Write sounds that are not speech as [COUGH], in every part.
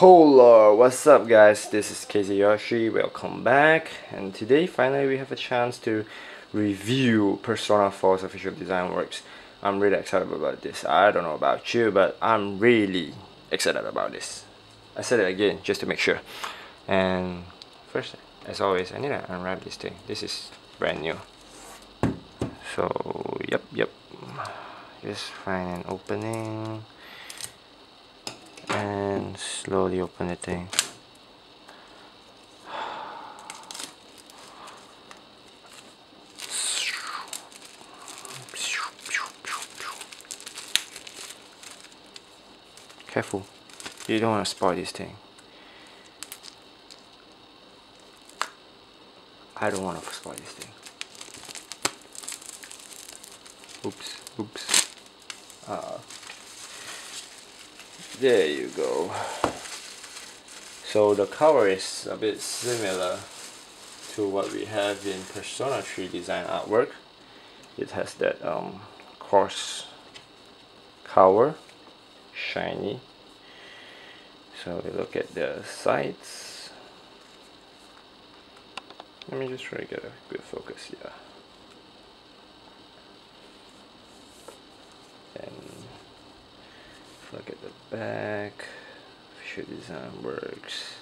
Hello, what's up guys? This is KZ Yoshi, welcome back and today finally we have a chance to review Persona 4's official design works. I'm really excited about this. I don't know about you, but I'm really excited about this. I said it again just to make sure. And first, as always, I need to unwrap this thing. This is brand new. So, yep, yep. Just find an opening and slowly open the thing. Careful, you don't want to spoil this thing. I don't want to spoil this thing. Oops, oops. Uh, there you go. So the cover is a bit similar to what we have in Persona 3 design artwork. It has that um, coarse cover, shiny. So we look at the sides. Let me just try to get a good focus here. Look at the back. Should design works.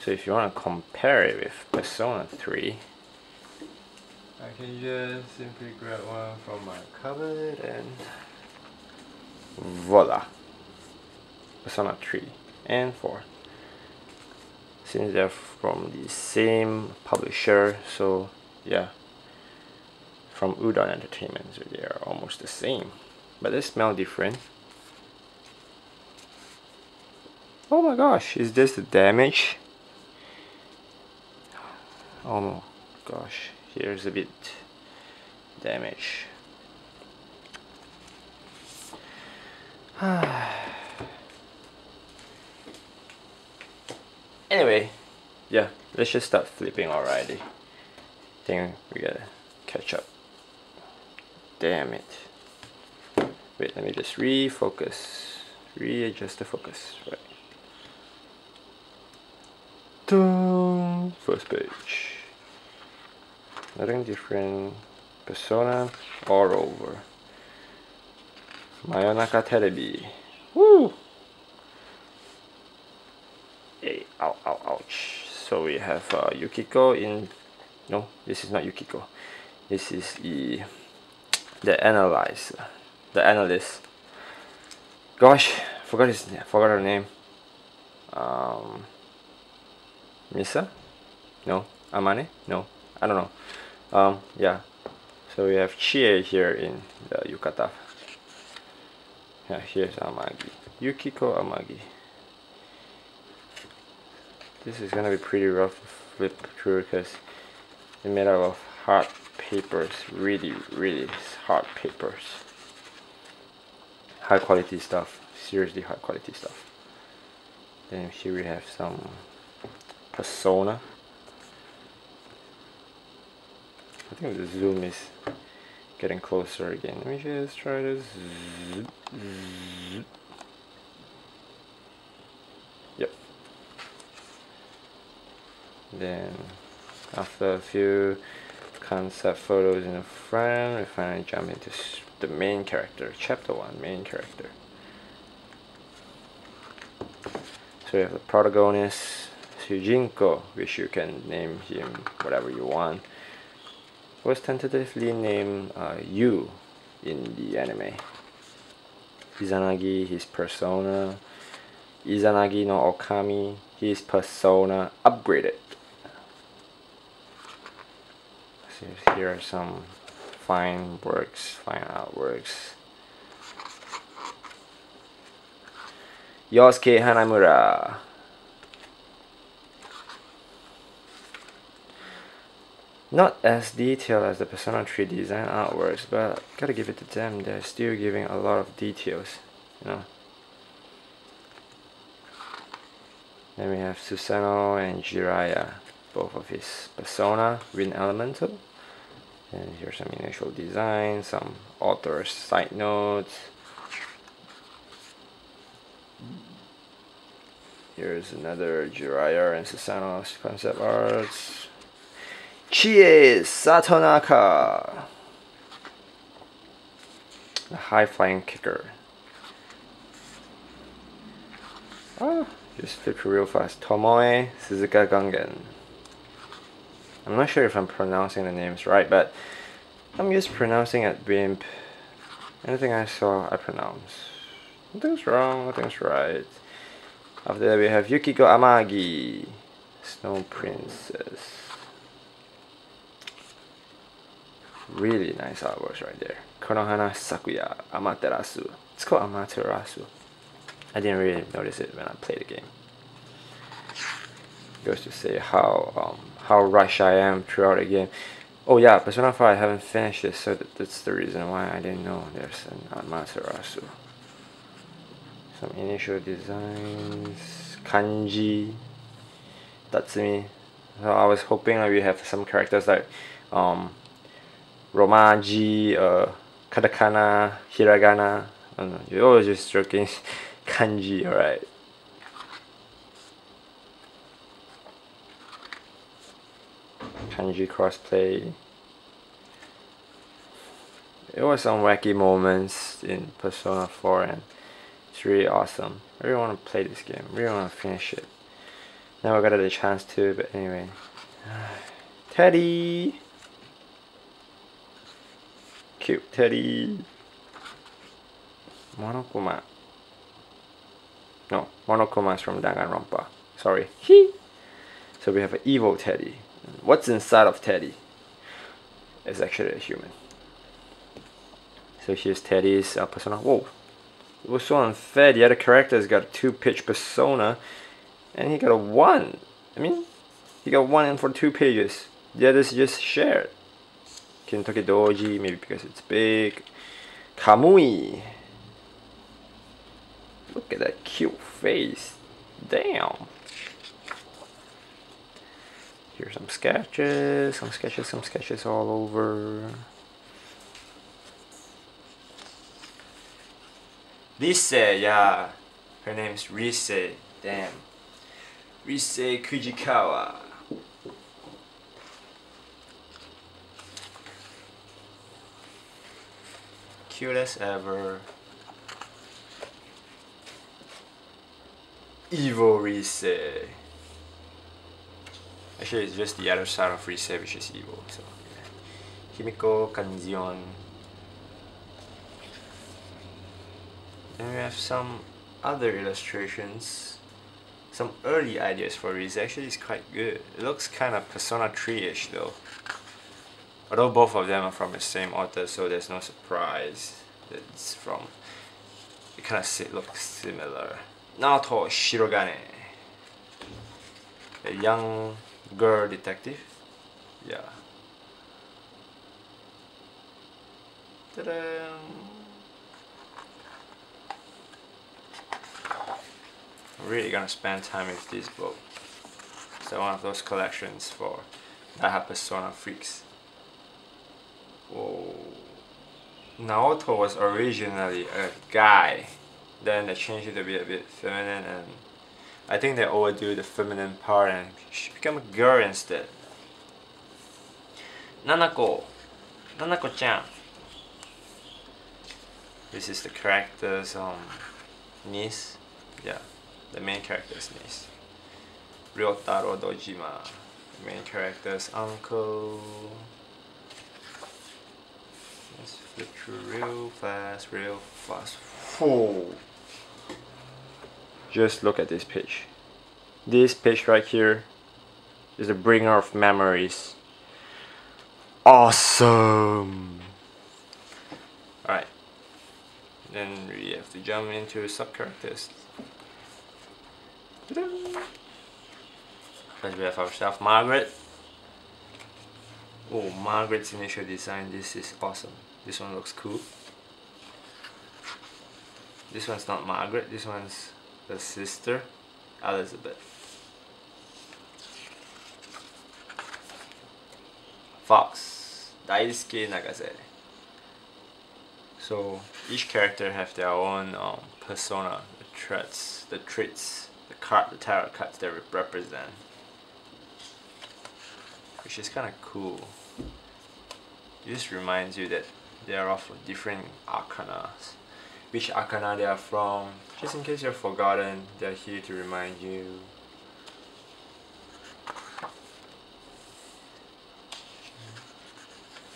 So if you want to compare it with Persona 3 I can just simply grab one from my cupboard and voila. Persona 3 and 4 since they're from the same publisher so yeah. From Udon Entertainment so they are almost the same. But they smell different Oh my gosh, is this the damage? Oh my gosh, here's a bit damage. [SIGHS] anyway, yeah, let's just start flipping already. Think we gotta catch up. Damn it. Wait, let me just refocus. Readjust the focus. Right. First page. Nothing different. Persona all over. Mayonaka Terebi. Woo! Hey, ow, ow, ouch. So we have uh, Yukiko in. No, this is not Yukiko. This is the the analyzer, the analyst. Gosh, forgot his forgot her name. Um, Misa? No. Amane? No. I don't know. Um, yeah. So we have Chie here in the yukata. Yeah, here's Amagi. Yukiko Amagi. This is gonna be pretty rough to flip through because it's made out of hard papers. Really, really hard papers. High quality stuff. Seriously high quality stuff. Then here we have some persona. I think the zoom is getting closer again. Let me just try this. Yep. Then after a few concept photos in the front, we finally jump into the main character, chapter 1, main character. So we have the protagonist, Sujinko, which you can name him whatever you want, was tentatively named uh, Yu in the anime. Izanagi, his persona. Izanagi no Okami, his persona upgraded. So here are some fine works, fine artworks. Yosuke Hanamura, Not as detailed as the Persona 3 design artworks, but gotta give it to them, they're still giving a lot of details, you know. Then we have Susano and Jiraiya, both of his Persona, Wind Elemental. And here's some initial design, some author's side notes. Here's another Jiraiya and Susanos concept arts. Chie Satonaka. The high flying kicker. Ah, just flip real fast. Tomoe Suzuka Gungan. I'm not sure if I'm pronouncing the names right, but I'm just pronouncing it Bimp. Anything I saw, I pronounce. Nothing's wrong, nothing's right. After that, we have Yukiko Amagi, Snow Princess. Really nice artworks right there. Konohana Sakuya Amaterasu. It's called Amaterasu. I didn't really notice it when I played the game. Goes to say how um, how rushed I am throughout the game. Oh yeah, Persona 5 I haven't finished this, so that, that's the reason why I didn't know there's an Amaterasu. Some initial designs, kanji, Tatsumi. So I was hoping like, we have some characters like um, Romaji, uh, katakana, hiragana. I you're always just stroking [LAUGHS] kanji, alright. kanji crossplay. It was some wacky moments in Persona 4 and it's really awesome. I really want to play this game. I really want to finish it. Never got the chance to, but anyway. [SIGHS] Teddy! Cute Teddy! Monokuma. No, Monokuma is from Danganronpa. Sorry. He So we have an evil Teddy what's inside of Teddy is actually a human. So here's Teddy's uh, persona. Whoa, it was so unfair. The other character's got a two-page persona, and he got a one. I mean, he got one in for two pages. The others just shared. Kintoki Doji, maybe because it's big. Kamui. Look at that cute face. Damn. Here's some sketches, some sketches, some sketches all over. Rise, yeah. Her name's Rise. Damn. Rise Kujikawa. Cute as ever. Evil Rise. Actually, it's just the other side of Rise which is evil. So, yeah. Himiko Kanzeon. Then we have some other illustrations. Some early ideas for Rise. Actually, it's quite good. It looks kind of Persona 3-ish though. Although both of them are from the same author, so there's no surprise that it's from. It kind of looks similar. Naoto Shirogane. A young girl detective yeah Ta-da! really gonna spend time with this book it's one of those collections for that persona freaks Whoa. Naoto was originally a guy then they changed it to be a bit feminine and I think they overdo the feminine part and she became a girl instead. Nanako. Nanako-chan. This is the character's um, niece. Yeah, the main character's niece. Ryotaro Dojima. The main character's uncle. Flip real fast, real fast. Oh just look at this page this page right here is a bringer of memories. Awesome. Alright. Then we have to jump into sub characters first we have ourselves Margaret. Oh Margaret's initial design. This is awesome this one looks cool this one's not Margaret this one's the sister Elizabeth. Fox, Daisuke Nagase. So each character have their own um, persona, the traits, the traits the card, the tarot cards that represent, which is kind of cool. Just reminds you that they are of different arcanas. Which arcana they are from, just in case you've forgotten, they're here to remind you.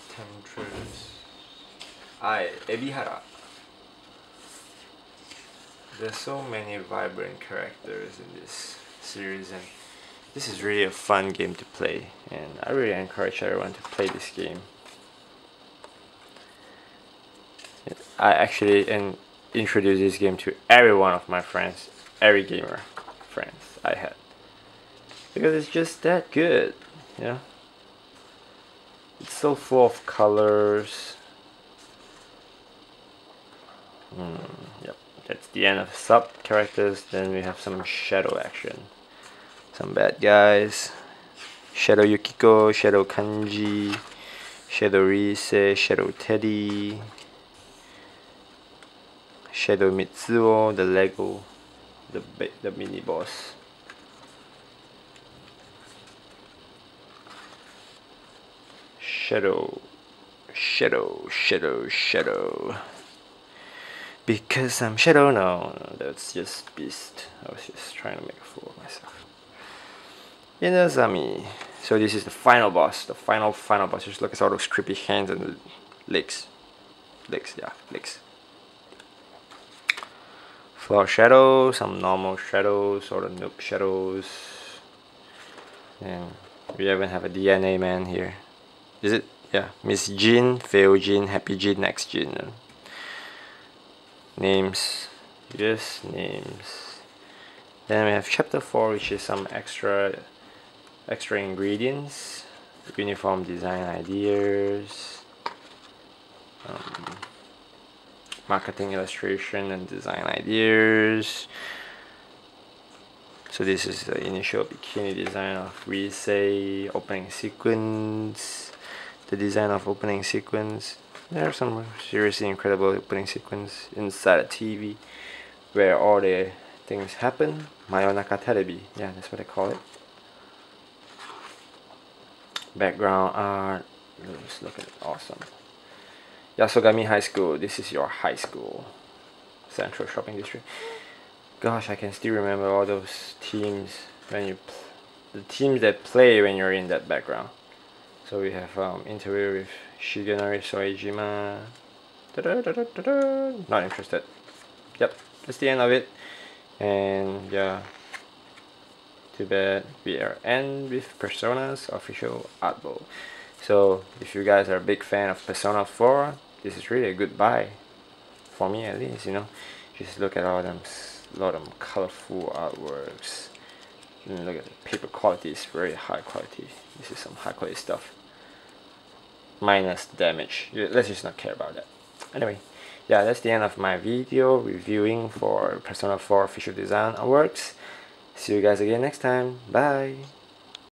Temptress. Ai, Ebihara. There's so many vibrant characters in this series and this is really a fun game to play and I really encourage everyone to play this game. I actually in, introduced this game to every one of my friends, every gamer friends I had. Because it's just that good, you know? It's so full of colors. Mm, yep, that's the end of sub characters. Then we have some shadow action. Some bad guys. Shadow Yukiko, Shadow Kanji, Shadow Rise, Shadow Teddy, Shadow Mitsuo, the Lego, the the mini boss. Shadow, Shadow, Shadow, Shadow. Because I'm Shadow? No, no, that's just Beast. I was just trying to make a fool of myself. Izanami. So this is the final boss, the final, final boss. Just look at all those creepy hands and legs. Legs, yeah, legs. Floor shadow, some normal shadows, or the noob shadows. And we even have a DNA man here. Is it? Yeah, Miss Jean, Fail Jean, Happy Jean, Next Jean. Names, just names. Then we have chapter 4 which is some extra extra ingredients, uniform design ideas, um, marketing illustration and design ideas. So this is the initial bikini design of Rise, opening sequence, the design of opening sequence. There are some seriously incredible opening sequence inside a TV where all the things happen. Mayonaka Terebi, yeah, that's what I call it. Background art, let's look at it, awesome. Yasogami High School, this is your high school. Central Shopping District. Gosh, I can still remember all those teams when you, the teams that play when you're in that background. So we have um, interview with Shigenori Soejima. Da -da -da Not interested. Yep, that's the end of it. And yeah, too bad we are end with Persona's official art bowl. So if you guys are a big fan of Persona 4, this is really a good buy. For me at least, you know. Just look at all them, lot of colorful artworks. And look at the paper quality, it's very high quality. This is some high quality stuff minus damage. Let's just not care about that. Anyway, yeah, that's the end of my video reviewing for Persona 4 official design works. See you guys again next time. Bye.